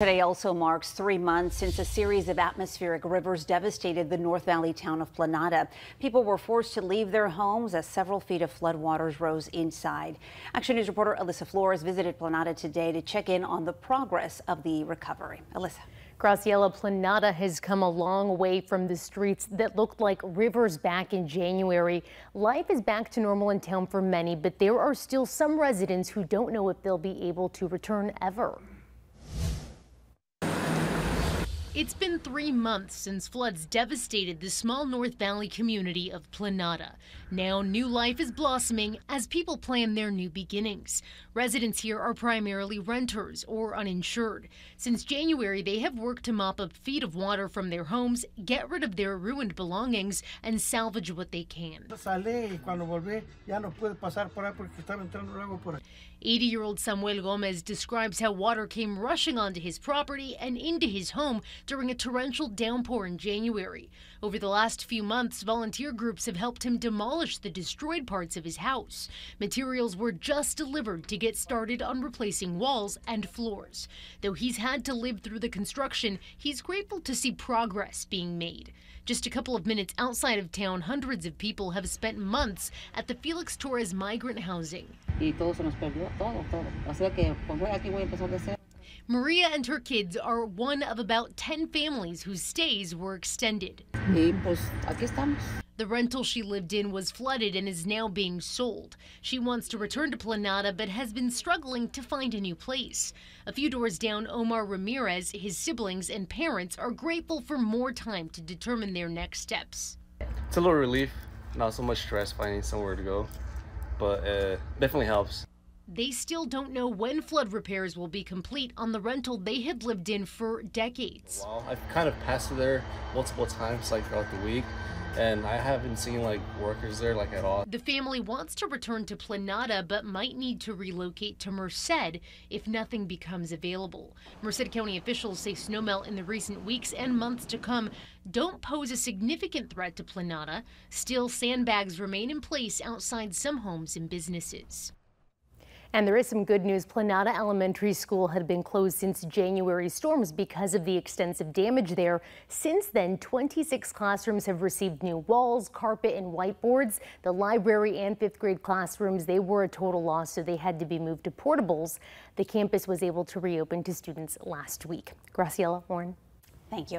Today also marks three months since a series of atmospheric rivers devastated the North Valley town of Planada. People were forced to leave their homes as several feet of floodwaters rose inside. Action News reporter Alyssa Flores visited Planada today to check in on the progress of the recovery. Alyssa. Graciela Planada has come a long way from the streets that looked like rivers back in January. Life is back to normal in town for many, but there are still some residents who don't know if they'll be able to return ever. It's been three months since floods devastated the small North Valley community of Planada. Now new life is blossoming as people plan their new beginnings. Residents here are primarily renters or uninsured. Since January, they have worked to mop up feet of water from their homes, get rid of their ruined belongings, and salvage what they can. 80 year old Samuel Gomez describes how water came rushing onto his property and into his home during a torrential downpour in January. Over the last few months, volunteer groups have helped him demolish the destroyed parts of his house. Materials were just delivered to get started on replacing walls and floors. Though he's had to live through the construction, he's grateful to see progress being made. Just a couple of minutes outside of town, hundreds of people have spent months at the Felix Torres migrant housing. Maria and her kids are one of about 10 families whose stays were extended. The rental she lived in was flooded and is now being sold. She wants to return to Planada but has been struggling to find a new place. A few doors down, Omar Ramirez, his siblings, and parents are grateful for more time to determine their next steps. It's a little relief, not so much stress finding somewhere to go, but uh, definitely helps. They still don't know when flood repairs will be complete on the rental they had lived in for decades. Well, I've kind of passed there multiple times, like throughout the week, and I haven't seen like workers there like at all. The family wants to return to Planada but might need to relocate to Merced if nothing becomes available. Merced County officials say snowmelt in the recent weeks and months to come don't pose a significant threat to Planada. Still, sandbags remain in place outside some homes and businesses. And there is some good news. Planada Elementary School had been closed since January storms because of the extensive damage there. Since then, 26 classrooms have received new walls, carpet, and whiteboards. The library and fifth grade classrooms, they were a total loss, so they had to be moved to portables. The campus was able to reopen to students last week. Graciela Warren. Thank you.